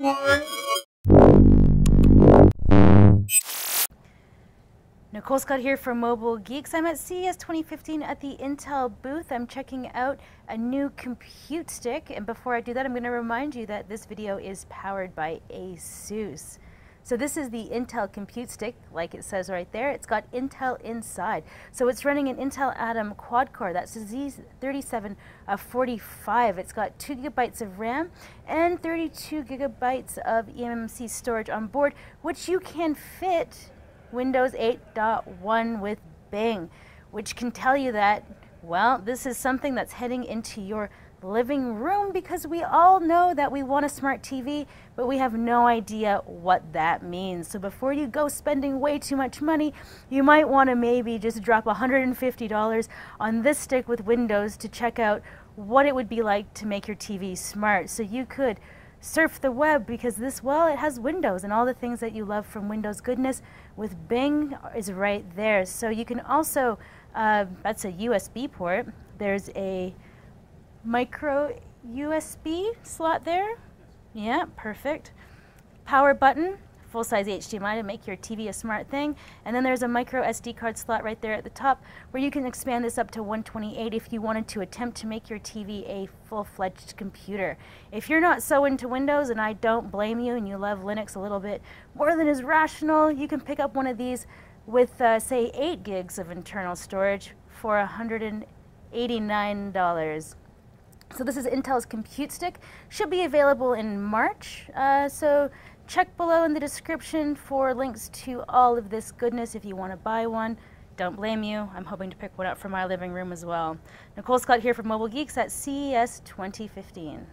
Nicole Scott here from Mobile Geeks. I'm at CES 2015 at the Intel booth. I'm checking out a new compute stick. And before I do that, I'm going to remind you that this video is powered by ASUS. So this is the Intel Compute Stick, like it says right there. It's got Intel inside. So it's running an Intel Atom quad-core. That's a Z3745. Uh, it's got 2 gigabytes of RAM and 32 gigabytes of eMMC storage on board, which you can fit Windows 8.1 with Bing, which can tell you that, well, this is something that's heading into your living room because we all know that we want a smart TV, but we have no idea what that means. So before you go spending way too much money, you might want to maybe just drop $150 on this stick with Windows to check out what it would be like to make your TV smart. So you could surf the web because this, well, it has Windows and all the things that you love from Windows goodness with Bing is right there. So you can also, uh, that's a USB port. There's a micro USB slot there. Yeah, perfect. Power button, full-size HDMI to make your TV a smart thing. And then there's a micro SD card slot right there at the top where you can expand this up to 128 if you wanted to attempt to make your TV a full-fledged computer. If you're not so into Windows, and I don't blame you, and you love Linux a little bit more than is rational, you can pick up one of these with, uh, say, 8 gigs of internal storage for $189. So this is Intel's Compute Stick. Should be available in March. Uh, so check below in the description for links to all of this goodness if you want to buy one. Don't blame you. I'm hoping to pick one up for my living room as well. Nicole Scott here from Mobile Geeks at CES 2015.